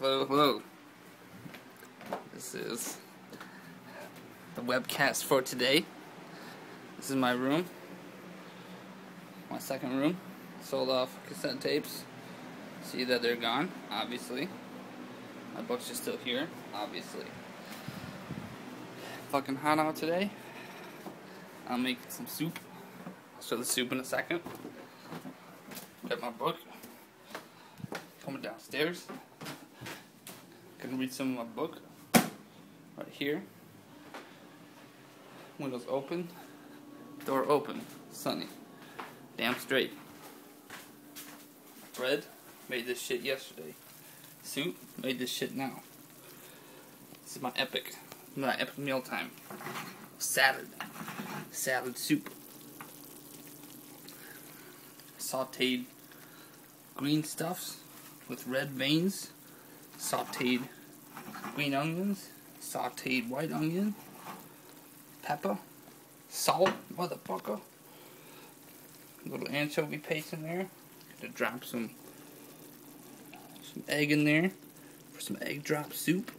Hello, hello. This is the webcast for today. This is my room. My second room. Sold off cassette tapes. See that they're gone, obviously. My books are still here, obviously. Fucking hot out today. I'll make some soup. I'll show the soup in a second. Got my book. Coming downstairs. Gonna read some of my book. Right here. Windows open. Door open. Sunny. Damn straight. Bread. Made this shit yesterday. Soup. Made this shit now. This is my epic. My epic meal time. Salad. Salad soup. Sauteed green stuffs with red veins. Sauteed green onions. Sauteed white onion. Pepper. Salt, motherfucker. Little anchovy paste in there. Gonna drop some some egg in there for some egg drop soup.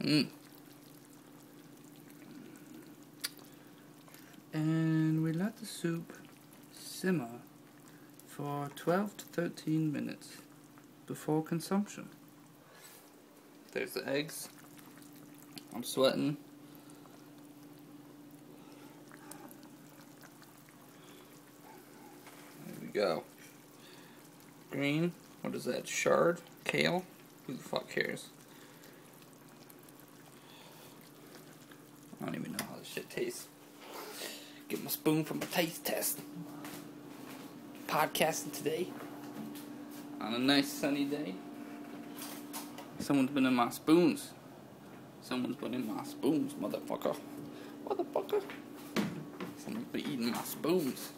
Mmm. And we let the soup simmer for 12 to 13 minutes before consumption. There's the eggs. I'm sweating. There we go. Green. What is that? Shard? Kale? Who the fuck cares? I don't even know how this shit tastes. Get my spoon from a taste test. Podcasting today on a nice sunny day. Someone's been in my spoons. Someone's been in my spoons, motherfucker. Motherfucker. Someone's been eating my spoons.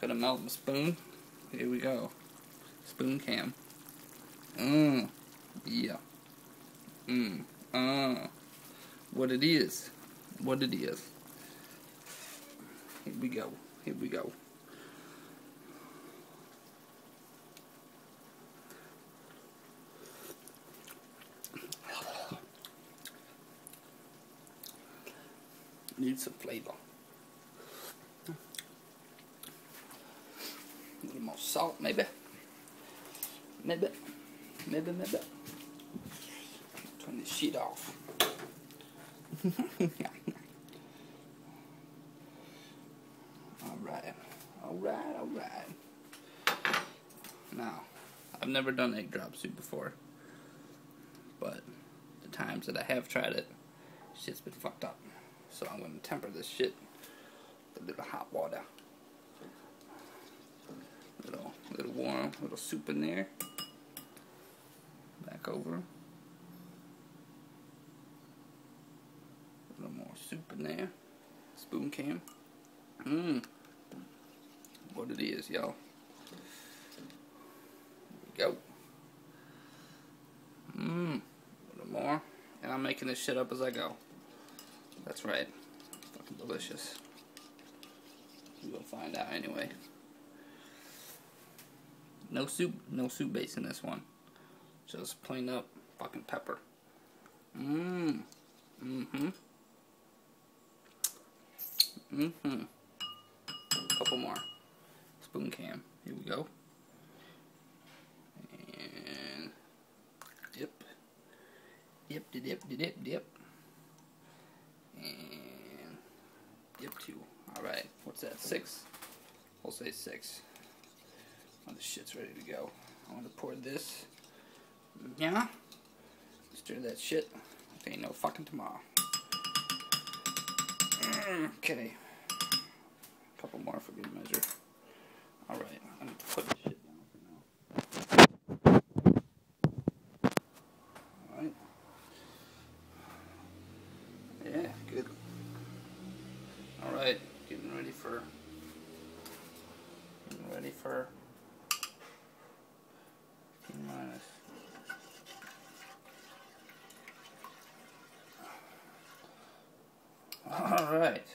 Gotta melt my spoon. Here we go. Spoon cam. Mmm. Yeah. Mmm. Uh. What it is. What it is. Here we go. Here we go. Need some flavor. A little more salt, maybe. Maybe. Maybe, maybe. Turn this shit off. alright. Alright, alright. Now, I've never done egg drop soup before. But the times that I have tried it, shit's been fucked up. So I'm to temper this shit with a little hot water. Little, little warm, little soup in there. Back over. A little more soup in there. Spoon cam. Mmm. What it is, y'all. Go. Mmm. A little more. And I'm making this shit up as I go. That's right. Fucking delicious. We'll find out anyway. No soup, no soup base in this one. Just plain up fucking pepper. Mmm. Mm-hmm. Mm-hmm. A couple more. Cam. Here we go. And dip. Dip, dip, dip, dip, dip. And dip two. Alright, what's that? Six? We'll say six. Oh, the shit's ready to go. I want to pour this. Yeah? Stir that shit. Ain't no fucking tomorrow. Mm, okay. A couple more for good measure. Alright, I'm gonna put this shit down for now. Alright. Yeah, good. Alright, getting ready for getting ready for T minus Alright.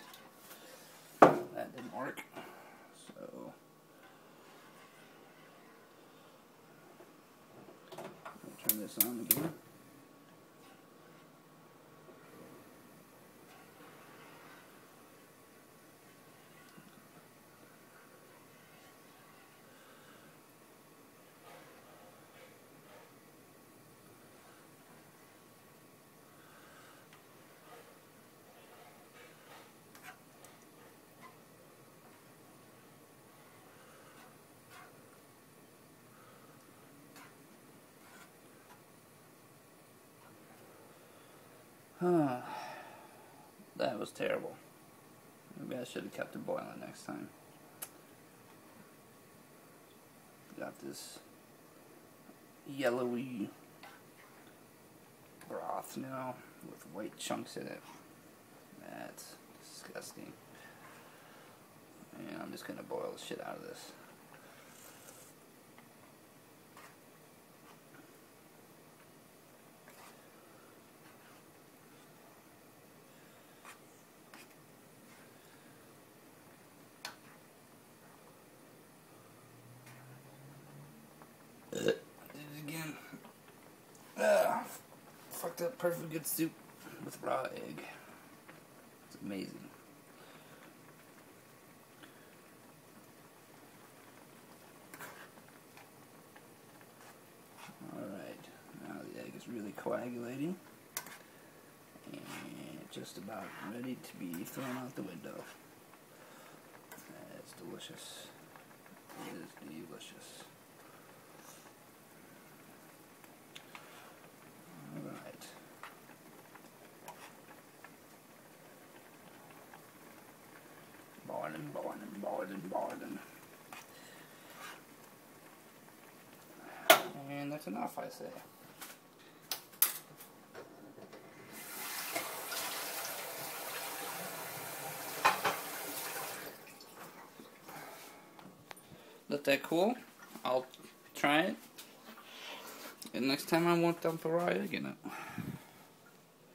this on again. that was terrible. Maybe I should have kept it boiling next time. Got this yellowy broth now with white chunks in it. That's disgusting. And I'm just gonna boil the shit out of this. Did it again. Ah, fucked perfect good soup with raw egg. It's amazing. Alright, now the egg is really coagulating and just about ready to be thrown out the window. It's delicious. It is delicious. Alright. And that's enough, I say. Let that cool. I'll try it. And next time I won't dump a raw egg in it.